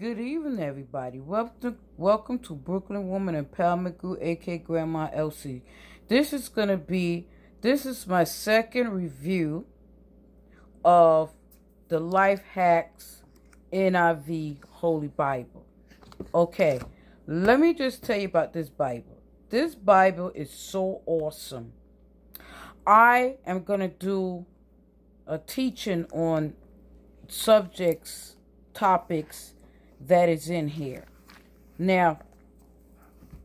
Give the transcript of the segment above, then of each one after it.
Good evening, everybody. Welcome, welcome to Brooklyn Woman Empower Group, aka Grandma Elsie. This is gonna be this is my second review of the Life Hacks NIV Holy Bible. Okay, let me just tell you about this Bible. This Bible is so awesome. I am gonna do a teaching on subjects, topics that is in here. Now,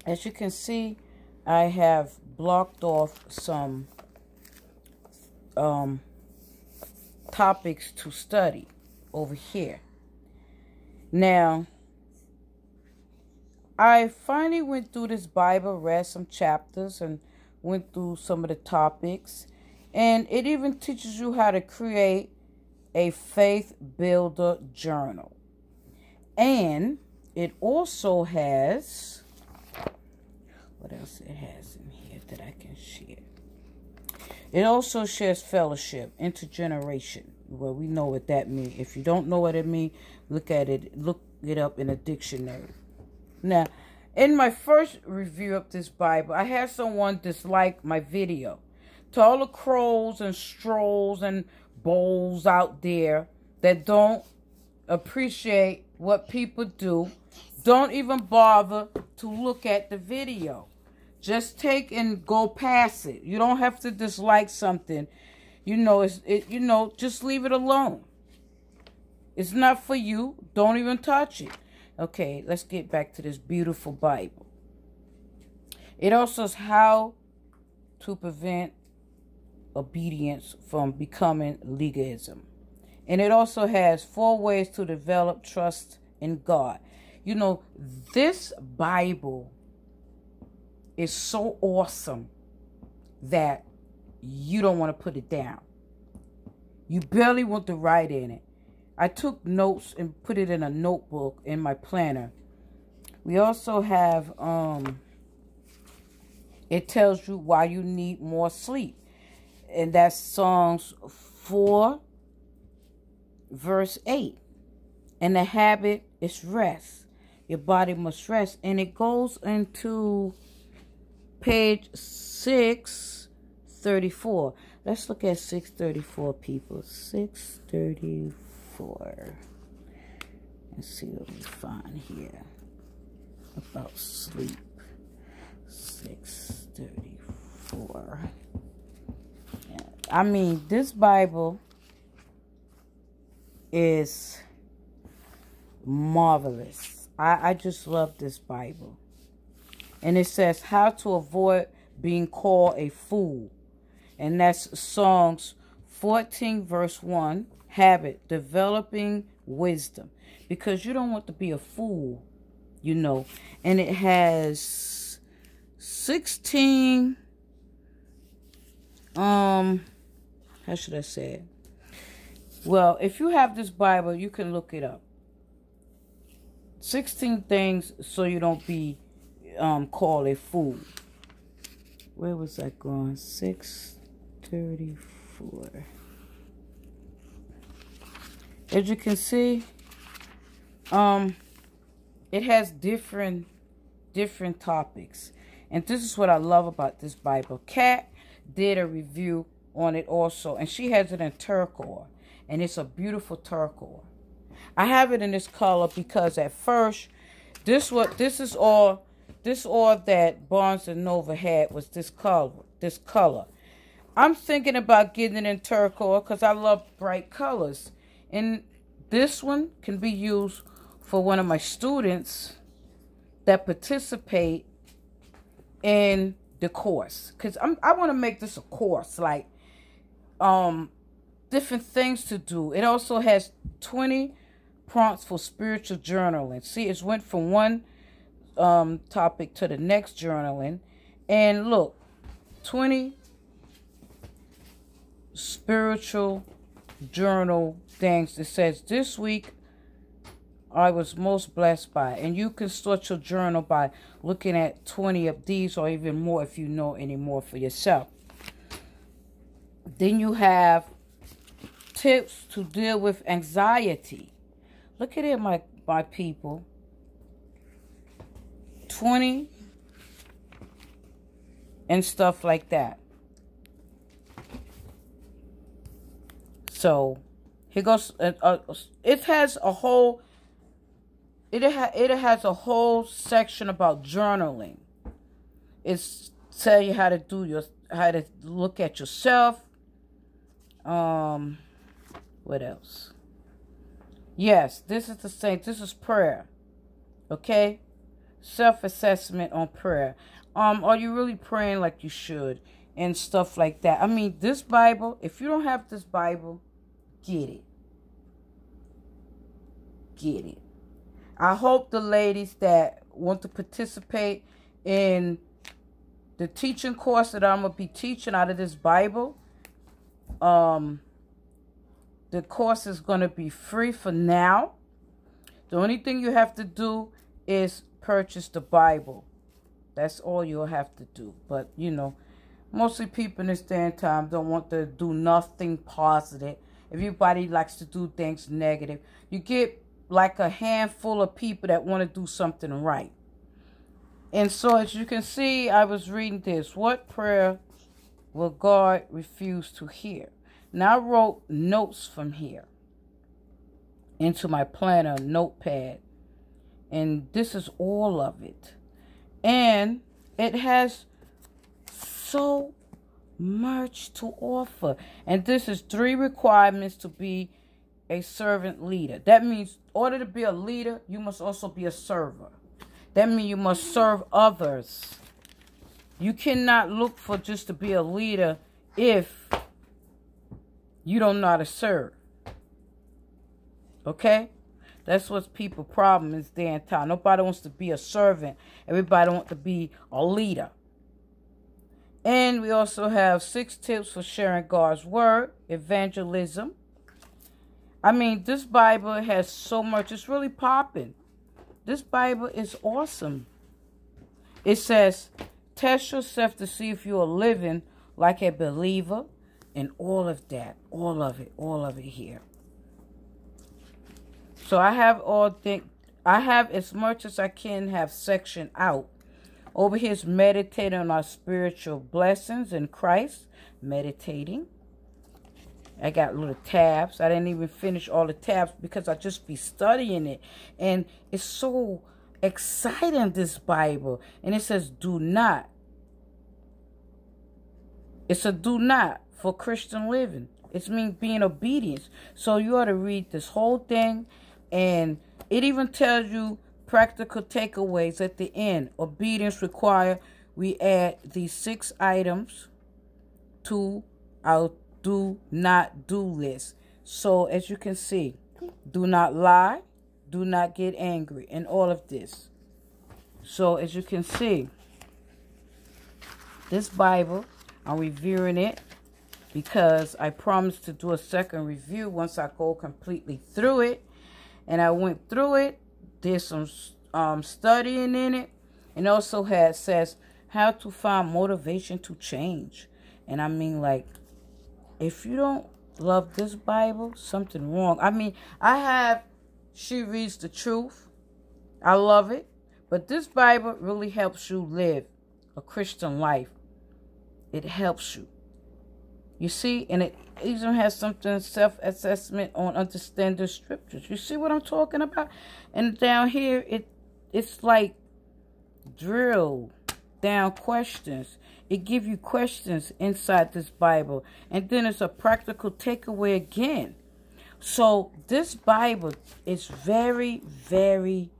as you can see, I have blocked off some um, topics to study over here. Now, I finally went through this Bible, read some chapters, and went through some of the topics. And it even teaches you how to create a faith builder journal. And it also has, what else it has in here that I can share? It also shares fellowship, intergeneration. Well, we know what that means. If you don't know what it means, look at it, look it up in a dictionary. Now, in my first review of this Bible, I had someone dislike my video. To all the crows and strolls and bowls out there that don't appreciate what people do, don't even bother to look at the video. Just take and go past it. You don't have to dislike something. You know, it's it. You know, just leave it alone. It's not for you. Don't even touch it. Okay, let's get back to this beautiful Bible. It also says how to prevent obedience from becoming legalism. And it also has four ways to develop trust in God. You know, this Bible is so awesome that you don't want to put it down. You barely want to write in it. I took notes and put it in a notebook in my planner. We also have, um, it tells you why you need more sleep. And that's Psalms 4, verse 8. And the habit is rest. Your body must rest. And it goes into page 634. Let's look at 634, people. 634. Let's see what we find here about sleep. 634. I mean, this Bible is marvelous. I, I just love this Bible. And it says how to avoid being called a fool. And that's Psalms 14 verse 1. Habit, developing wisdom. Because you don't want to be a fool, you know. And it has 16, um, how should I say it? Well, if you have this Bible, you can look it up. 16 things so you don't be um, called a fool. Where was that going? 634. As you can see, um, it has different different topics. And this is what I love about this Bible. Kat did a review on it also. And she has it in turquoise and it's a beautiful turquoise. I have it in this color because at first, this what this is all this all that Barnes and Noble had was this color. This color. I'm thinking about getting it in turquoise because I love bright colors. And this one can be used for one of my students that participate in the course. Because I want to make this a course. Like, um, different things to do. It also has 20 prompts for spiritual journaling. See, it's went from one um, topic to the next journaling. And look, 20 spiritual journal things. It says, this week I was most blessed by. And you can start your journal by looking at 20 of these or even more if you know any more for yourself. Then you have tips to deal with anxiety. Look at it, my, my people. 20 and stuff like that. So, here goes. Uh, uh, it has a whole. It ha it has a whole section about journaling. It's tell you how to do your how to look at yourself. Um, what else? Yes, this is the same. This is prayer. Okay, self assessment on prayer. Um, are you really praying like you should and stuff like that? I mean, this Bible. If you don't have this Bible, get it. Get it. I hope the ladies that want to participate in the teaching course that I'm gonna be teaching out of this Bible. Um, the course is gonna be free for now. The only thing you have to do is purchase the Bible. That's all you'll have to do. But you know, mostly people in this day and time don't want to do nothing positive. Everybody likes to do things negative. You get like a handful of people that want to do something right. And so, as you can see, I was reading this. What prayer will God refuse to hear? Now, I wrote notes from here into my planner notepad. And this is all of it. And it has so much to offer. And this is three requirements to be a servant leader. That means, in order to be a leader, you must also be a server. That means you must serve others. You cannot look for just to be a leader if you don't know how to serve. Okay? That's what's people problem is and time. Nobody wants to be a servant. Everybody wants to be a leader. And we also have six tips for sharing God's word, evangelism. I mean, this Bible has so much. It's really popping. This Bible is awesome. It says, test yourself to see if you are living like a believer and all of that, all of it, all of it here. So I have all think I have as much as I can have section out. Over here is meditating on our spiritual blessings in Christ. Meditating. I got little tabs. I didn't even finish all the tabs because I just be studying it. And it's so exciting, this Bible. And it says, do not. It's a do not for Christian living. It's mean being obedience. So you ought to read this whole thing. And it even tells you practical takeaways at the end. Obedience require we add these six items to our do not do list. So as you can see, do not lie, do not get angry, and all of this. So as you can see, this Bible, I'm reviewing it because I promised to do a second review once I go completely through it. And I went through it, did some um, studying in it, and also had says how to find motivation to change. And I mean like if you don't love this Bible, something wrong. I mean, I have She Reads the Truth. I love it. But this Bible really helps you live a Christian life. It helps you. You see, and it even has something self-assessment on understanding scriptures. You see what I'm talking about? And down here, it it's like drill down questions. It gives you questions inside this Bible. And then it's a practical takeaway again. So this Bible is very, very,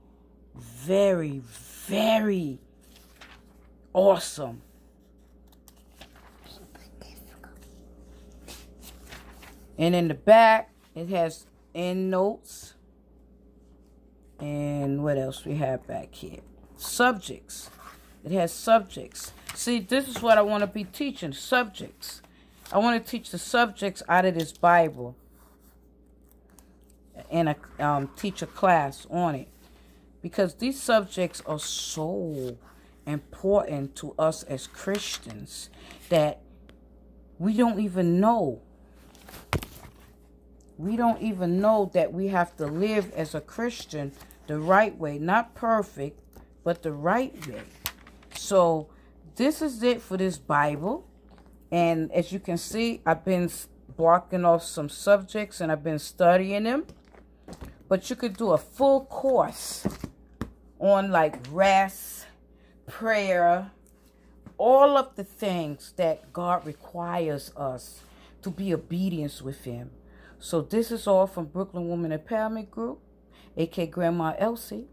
very, very awesome. And in the back, it has end notes. And what else we have back here? Subjects. It has subjects. See, this is what I want to be teaching, subjects. I want to teach the subjects out of this Bible and a, um, teach a class on it. Because these subjects are so important to us as Christians that we don't even know we don't even know that we have to live as a Christian the right way. Not perfect, but the right way. So this is it for this Bible. And as you can see, I've been blocking off some subjects and I've been studying them. But you could do a full course on like rest, prayer, all of the things that God requires us to be obedience with him. So this is all from Brooklyn Woman Empowerment Group, aka Grandma Elsie.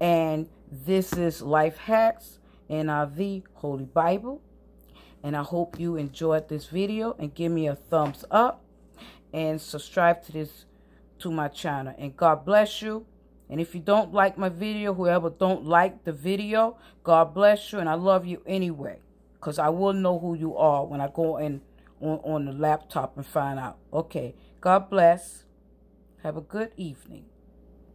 And this is Life Hacks NIV Holy Bible. And I hope you enjoyed this video and give me a thumbs up and subscribe to this to my channel. And God bless you. And if you don't like my video, whoever don't like the video, God bless you. And I love you anyway. Because I will know who you are when I go in on, on the laptop and find out. Okay. God bless. Have a good evening.